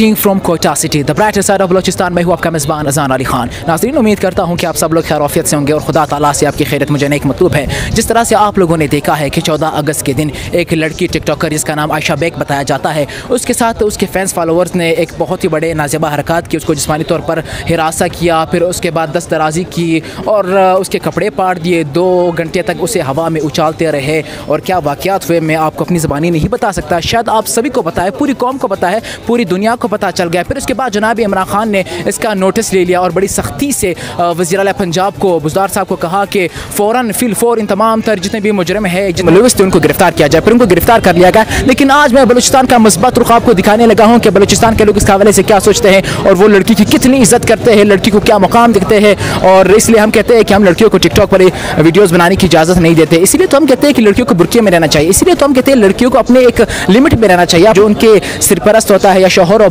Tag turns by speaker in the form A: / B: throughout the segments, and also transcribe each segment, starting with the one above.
A: Team from Quetta city the brighter side of Balochistan میں ہوں آپ کا میزبان اذان علی خان ناظرین امید کرتا ہوں کہ آپ سب لوگ خیروفیت سے ہوں گے اور خدا تعالیٰ سے آپ کی خیرت مجھے نیک مطلوب ہے۔ جس طرح سے آپ لوگوں نے دیکھا ہے کہ چودہ اگست کے دن ایک لڑکی ٹک ٹاکر جس کا نام عائشہ بیگ بتایا جاتا ہے، اس کے ساتھ اس کے فینس فالوورز نے ایک بہت ہی بڑے نازیبہ حرکات کی، اس کو جسمانی طور پر ہراساں کیا، پھر اس کے بعد دست درازی کی اور اس کے کپڑے پاڑ دیے۔ دو گھنٹے تک اسے ہوا میں اچالتے رہے۔ اور کیا واقعات ہوئے، میں آپ کو اپنی زبانی نہیں بتا سکتا۔ شاید آپ سبھی کو بتائے پوری قوم کو بتائے ہے، پوری دنیا کو پتا چل گیا۔ پھر اس کے بعد جناب عمران خان نے اس کا نوٹس لے لیا اور بڑی سختی سے وزیر اعلیٰ پنجاب کو بزدار صاحب کو کہا کہ فوراں فیل فور ان تمام تر جتنے بھی مجرم ہیں ملوث تھے ان کو گرفتار کیا جائے پھر ان کو گرفتار کر لیا گیا۔ لیکن آج میں بلوچستان کا مثبت رخ آپ کو دکھانے لگا ہوں کہ بلوچستان کے لوگ اس کے حوالے سے کیا سوچتے ہیں اور وہ لڑکی کی کتنی عزت کرتے ہیں لڑکی کو کیا مقام دکھتے ہیں۔ اور اس لیے ہم کہتے ہیں کہ ہم لڑکیوں کو ٹک ٹاک پر ویڈیوز بنانے کی اجازت نہیں دیتے۔ اسی لیے تو ہم کہتے ہیں کہ لڑکیوں کو برقیوں میں رہنا چاہیے۔ اسی لیے تو ہم کہتے ہیں لڑکیوں کو اپنے ایک لمٹ میں رہنا چاہیے۔ جو ان کے سرپرست ہوتا ہے یا شوہر اور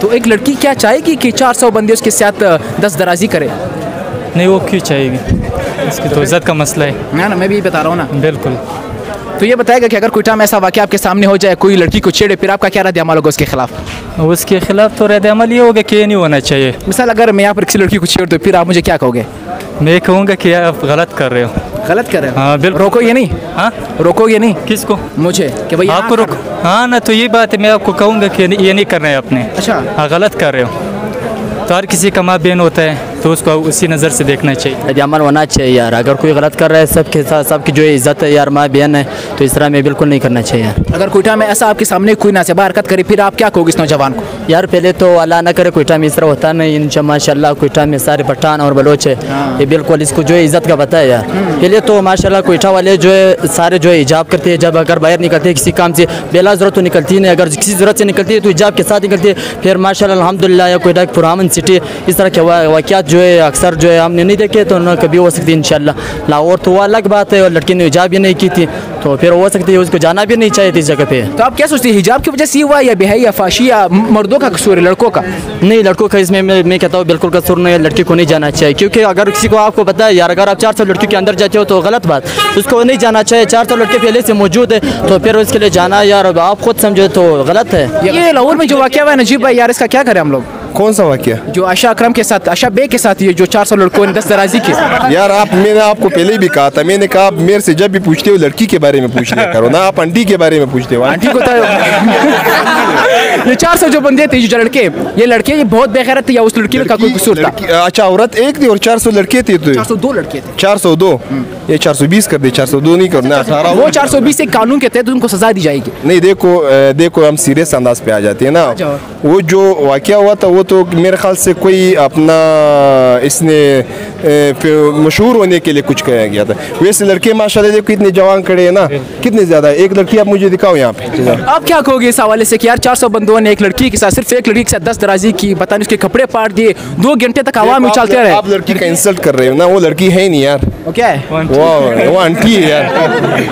A: تو ایک لڑکی کیا چاہے گی کہ چار سو بندے اس کے ساتھ دس درازی کرے؟
B: نہیں وہ کیوں چاہیے گی؟ اس کی تو عزت کا مسئلہ ہے۔
A: نا میں بھی بتا رہا ہوں نا۔
B: بالکل۔
A: تو یہ بتائے گا کہ اگر کوئٹہ میں ایسا واقعہ آپ کے سامنے ہو جائے کوئی لڑکی کو چھیڑے پھر آپ کا کیا رد عمل ہوگا اس کے خلاف؟
B: اس کے خلاف تو رد عمل یہ ہوگا کہ یہ نہیں ہونا چاہیے۔
A: مثال اگر میں یہاں پر کسی لڑکی کو چھیڑ دوں پھر آپ مجھے کیا کہو گے؟
B: میں کہوں گا کہ آپ غلط کر رہے ہو۔
A: غلط کر رہے
B: ہاں بالکل۔ روکو
A: یہ نہیں۔
B: ہاں؟
A: روکو یہ نہیں۔
B: کس کو؟
A: مجھے کہ بھائی آپ کو روکو
B: ہاں نا تو یہ بات ہے میں آپ کو کہوں گا کہ یہ نہیں کرنا ہے آپ نے
A: اچھا۔
B: ہاں غلط کر رہے ہو۔ تو ہر کسی کا ماں بہن ہوتا ہے۔ تو اس کو اسی نظر سے دیکھنا چاہیے۔
C: رد عمل ہونا چاہیے یار۔ اگر کوئی غلط کر رہا ہے سب کے ساتھ سب کی جو عزت ہے یار ماں بہن ہے تو اس طرح میں بالکل نہیں کرنا چاہیے یار۔
A: اگر کوئٹہ میں ایسا آپ کے سامنے کوئی ناسبہ حرکت کرے پھر آپ کیا کہو گے اس نوجوان کو؟
C: یار پہلے تو اللہ نہ کرے کوئٹہ میں اس طرح ہوتا نہیں۔ ان شاء ماشاء اللہ کوئٹہ میں سارے پٹھان اور بلوچ ہے یہ بالکل اس کو جو ہے عزت کا پتہ ہے یار۔ پہلے تو ماشاء اللہ کوئٹہ والے جو ہے سارے جو ہے ایجاب کرتے ہیں۔ جب اگر باہر نکلتے ہیں کسی کام سے بلا ضرورت تو نکلتی نہیں۔ اگر کسی ضرورت سے نکلتی ہے تو ایجاب کے ساتھ نکلتی ہے پھر ماشاء اللہ الحمد للہ یا کوئٹہ ایک پرامن سٹی اس طرح کے واقعات جو ہے اکثر جو ہے ہم نے نہیں دیکھے تو نہ کبھی ہو سکتی ان شاء اللہ لاہور تو وہ الگ بات ہے اور لڑکی نے حجاب بھی نہیں کی تھی تو پھر ہو سکتی ہے اس کو جانا بھی نہیں چاہیے تھی اس جگہ پہ۔
A: تو آپ کیا سوچتے ہیں حجاب کی وجہ سے ہوا یا بہائی یا فاشی یا مردوں کا قصور ہے لڑکوں کا؟
C: نہیں لڑکوں کا اس میں میں کہتا ہوں بالکل قصور نہیں ہے لڑکی کو نہیں جانا چاہیے۔ کیونکہ اگر کسی کو آپ کو پتا ہے یار اگر آپ چار سو لڑکی کے اندر جاتے ہو تو غلط بات۔ اس کو نہیں جانا چاہیے چار سو لڑکے پہلے سے موجود ہے تو پھر اس کے لیے جانا یار آپ خود سمجھو تو غلط ہے۔
A: یہ لاہور میں جو واقعہ ہوا ہے نجیب بھائی یار اس کا کیا کریں ہم لوگ؟
D: کون سا واقعہ؟
A: جو عائشہ اکرم کے ساتھ عائشہ بے کے ساتھ یہ جو چار سو لڑکوں نے دس درازی کی
D: یار آپ میں نے آپ کو پہلے بھی کہا تھا میں نے کہا آپ میرے سے جب بھی پوچھتے ہو لڑکی کے بارے میں پوچھ لیا کرو نا آپ انٹی کے بارے میں پوچھتے ہو۔ آنٹی
A: کو یہ چار سو جو بندے تھے جو لڑکے یہ لڑکے یہ بہت بے غیرت تھے یا اس لڑکی کا کوئی قصور
D: تھا؟ اچھا عورت ایک تھی اور چار سو لڑکے تھے تو۔ چار
A: سو دو لڑکے تھے۔
D: چار سو دو۔ یہ چار سو بیس کر دے چار سو دو نہیں کرنا۔ اٹھارہ وہ چار سو
A: بیس سے قانون کے تحت ان کو سزا دی جائے گی۔
D: نہیں دیکھو دیکھو ہم سیریس انداز پہ آ جاتے ہیں نا۔
A: جاؤ۔
D: وہ جو واقعہ ہوا تھا وہ تو میرے خیال سے کوئی اپنا اس نے مشہور ہونے کے لیے کچھ کہا گیا تھا۔ ویسے لڑکے ماشاء اللہ دیکھو کتنے جوان کھڑے ہیں نا کتنے زیادہ۔ ایک لڑکی آپ مجھے دکھاؤ یہاں پہ۔
A: آپ کیا کہو گے اس حوالے سے کہ یار چار سو بندوں نے ایک لڑکی کے ساتھ صرف ایک لڑکی کے ساتھ دس درازی کی نہیں اس کے کپڑے پاٹ دیے دو گھنٹے تک ہوا میں اچھالتے رہے۔ آپ
D: لڑکی کا انسلٹ کر رہے ہو نا وہ لڑکی ہے ہی نہیں یار۔
A: وہ کیا ہے؟
B: وہ
D: وہ آنٹی ہے یار۔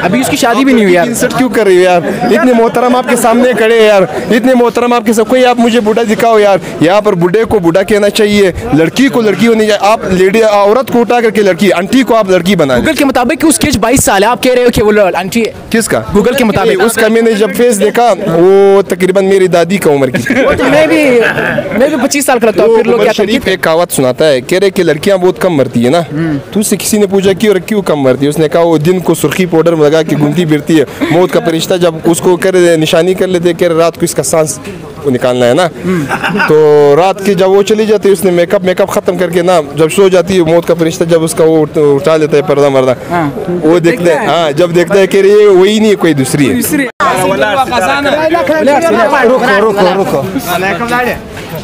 A: ابھی اس کی شادی بھی نہیں ہوئی یار۔
D: انسلٹ کیوں کر رہی ہو یار؟ اتنے محترم آپ کے سامنے کھڑے ہیں یار۔ اتنے محترم آپ کے ساتھ کوئی آپ مجھے بوڑھا دکھاؤ یار۔ یہاں پر بوڑھے کو بوڑھا کہنا چاہیے لڑکی کو لڑکی ہونی چاہیے آپ لیڈی عورت کو اٹھا کر کے لڑکی آنٹی کو آپ لڑکی بنا دیں گوگل
A: کے مطابق کہ اس کی ایج بائیس سال ہے آپ کہہ رہے ہو کہ وہ آنٹی ہے۔
D: کس کا؟
A: گوگل کے مطابق۔ اس کا
D: میں نے جب فیس دیکھا وہ تقریباً میری دادی کا عمر کی
A: میں بھی میں بھی پچیس سال کا لگتا ہوں پھر لوگ شریف ایک
D: کہاوت سناتا ہے کہہ رہے کہ لڑکیاں بہت کم مرتی ہے نا۔ تو اس سے کسی نے پوچھا کیوں کیوں کم مرتی ہے؟ اس نے کہا وہ دن کو سرخی پاؤڈر لگا کے گھومتی پھرتی ہے۔ موت کا فرشتہ جب اس کو کر نشانی کر لیتے کہ رات کو اس کا سانس نکالنا ہے نا؟ تو رات کے جب وہ چلی جاتی ہے اس نے میک اپ میک اپ ختم کر کے نا جب سو جاتی ہے موت کا فرشتہ جب اس کا وہ اٹھ- اٹھا لیتا ہے پردہ مردہ۔ وہ دیکھتے ہیں ہاں جب دیکھتا ہے کہ یہ وہی نہیں ہے کوئی دوسری ہے۔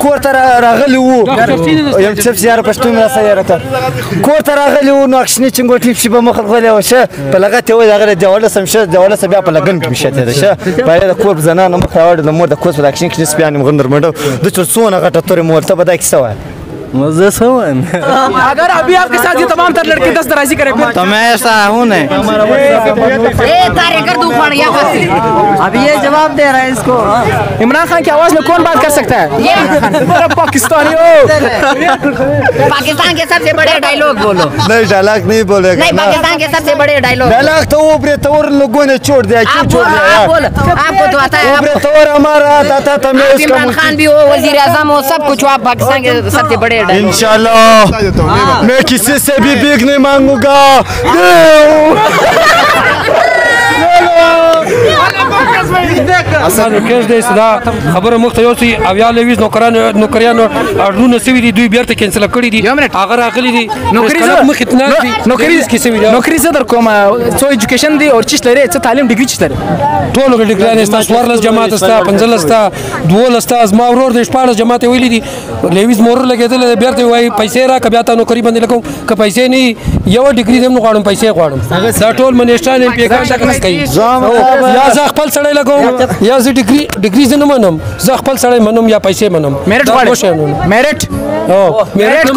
E: کور ته راغلی وو یم چپ یاره پښتون را سره راته کور ته راغلی وو نو اخشنی چنګوټی چې به مخ غلی و شه په لغه ته وای هغه دیواله سم شه دیواله سم بیا په لګن کې شته ده شه په دا کور زنانه مخ راوړل مور د کوس په اخشنی کې سپیان غندر مړ د چر څونه غټه تور مور ته به دا کیسه وای
F: مزے ہیں۔
A: اگر ابھی آپ کے ساتھ یہ تمام تر لڑکے دست درازی کریں تو
E: میں ایسا ہوں نہیں۔ اے
G: تارے کر
H: دو پھاڑیا
E: اب یہ جواب دے رہا
F: ہے اس کو۔ ہاں۔
A: عمران خان کی آواز میں کون بات کر سکتا ہے؟ یہ۔ پاکستانی ہو۔
H: پاکستان کے سب سے بڑے ڈائلوگ بولو۔
E: نہیں ڈائلوگ نہیں بولے۔ گا نہیں پاکستان
G: کے
H: سب
G: سے بڑے
H: ڈائلوگ
E: ڈائلوگ تو اوپرے طور لوگوں نے چھوڑ دیا کیوں چھوڑ دیا آپ بولو
H: آپ کو تو آتا
E: ہے اوپرے طور ہمارا آتا تھا میں اس کا عمران خان بھی
H: ہو وزیر اعظم ہو سب کچھ ہو آپ پاکستان کے سب سے بڑے
E: انشاءاللہ میں کسی سے بھی بیگ نہیں مانگوں گا
I: اسانو کېږدئ چې دا خبره موږ ته یوسي. او یا لویز نوکرانو نوکریانو اړونه سوي دي دوی بیرته کینسل کړی دي. هغه راغلي دي. نوکری زه مخ اتناک دي نوکری زه کې سوي دي.
A: نوکری زه در کومه څو ایجوکیشن دي او چیش لري څه تعلیم ډیګری چیش لري.
I: ټول ډیګری نه تاسو ورلس جماعت استا 15 استا 12 استا از ما ورور د 14 جماعت ویلي دي. لویز مور لګیدل بیرته وای پیسې را کبیا ته نوکری باندې لګو که پیسې نه یو ډیګری زم نه غواړم پیسې غواړم. دا ټول منیسټان ایم پی کا شک نه کوي
E: یا
I: زه خپل سړی لګوم یا یا زه ډیګري ډیګري زنه منم. زه خپل سړی منم یا پیسې منم. میرټ غواړم
A: میرټ
I: او میرټ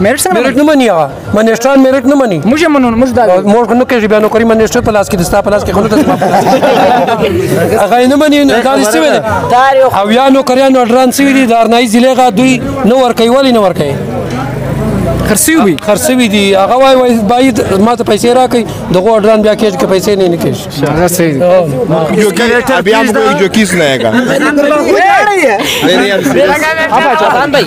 A: میرټ څنګه میرټ
I: نه منی هغه منیسټران میرټ نه منی.
A: موږ منون موږ دا
I: موږ نو کې بیان کوي منیسټر په لاس کې دستا په لاس کې خلک ته هغه نه منی دا څه ویل او یا نو کریانو ډران څه ویل دا نه ځلېغه دوی نو ور کوي ولی نو ور کوي
A: خرڅوي
I: خرڅوي دي. هغه وای وای باید ماته پیسې راکړي دغه اډران بیا کېږي که پیسې نه نکېږي
A: هغه صحیح
E: جو کې ابھی آپ کو
D: جو کس لگا نہیں
A: نہیں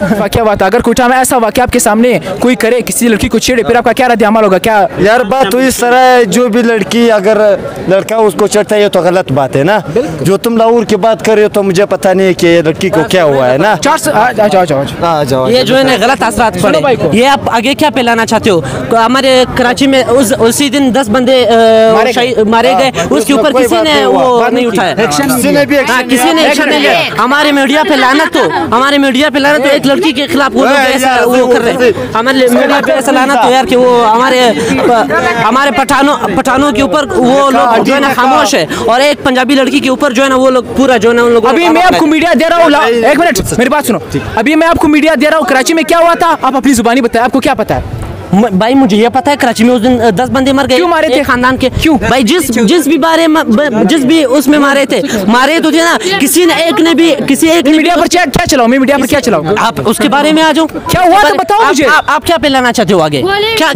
A: واقعہ بات اگر کوئٹہ میں ایسا واقعہ آپ کے سامنے کوئی کرے کسی لڑکی کو چھیڑے پھر آپ کا کیا رد عمل ہوگا؟ کیا
E: یار بات تو اس طرح ہے جو بھی لڑکی اگر لڑکا اس کو چڑھتا ہے یہ تو غلط بات ہے نا۔ جو تم لاہور کی بات کر رہے ہو تو مجھے پتہ نہیں ہے کہ یہ لڑکی کو کیا ہوا ہے نا۔ ہاں، یہ جو ہے نا
J: غلط اثرات پڑے۔ یہ آپ آگے کیا پھیلانا چاہتے ہو؟ ہمارے کراچی میں اسی دن دس بندے مارے گئے۔ ہاں، اس کے اوپر کسی نے وہ نہیں اٹھایا۔
E: کسی نے
J: ہمارے میڈیا پہ لانت ہو۔ ہمارے میڈیا پہ لانت ہو۔ ایک لڑکی کے خلاف وہ لوگ کر رہے ہیں۔ ہمارے میڈیا پہ ایسا لانا تو یار کہ وہ ہمارے ہمارے پٹھانوں پٹھانوں کے اوپر وہ لوگ جو ہے نا خاموش ہے۔ اور ایک پنجابی لڑکی کے اوپر جو ہے نا وہ لوگ پورا جو ہے نا ان لوگوں ابھی میں آپ کو
A: میڈیا دے رہا ہوں ایک منٹ میری بات سنو۔ ابھی میں آپ کو میڈیا دے رہا ہوں کراچی میں کیا ہوا تھا؟ آپ اپنی زبانی بتائیں آپ کو کیا پتا ہے؟
J: بھائی مجھے یہ پتہ ہے کراچی میں اس دن دس بندے مر گئے۔ کیوں مارے تھے؟ خاندان کے۔
A: کیوں؟
J: بھائی جس جس بھی بارے جس بھی اس میں مارے تھے مارے تو تھے نا۔ کسی نے ایک نے بھی کسی ایک نے میڈیا پر
A: کیا چلاؤں میں میڈیا پر کیا چلاؤں
J: آپ اس کے بارے میں آ جاؤں
A: کیا ہوا تو بتاؤ مجھے؟
J: آپ کیا پہلانا چاہتے ہو آگے؟ کیا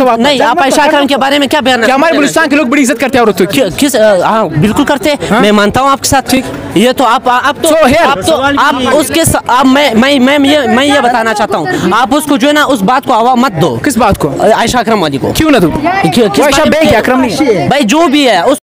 J: ہوا نہیں آپ عائشہ کرم کے بارے میں کیا بیان کیا ہمارے بلوچستان
A: کے لوگ بڑی عزت کرتے ہیں عورتوں کی
J: کس ہاں بالکل کرتے ہیں۔ ہاں؟ میں مانتا ہوں آپ کے ساتھ۔ یہ تو آپ آپ تو آپ تو آپ اس کے میں میں یہ بتانا چاہتا ہوں۔ آپ اس کو جو ہے نا اس بات کو ہوا مت دو۔
A: کس بات کو۔
J: عائشہ اکرم والی کو۔
A: کیوں نہ تو؟
J: عائشہ بے
A: اکرم نہیں۔
J: بھائی جو بھی ہے اس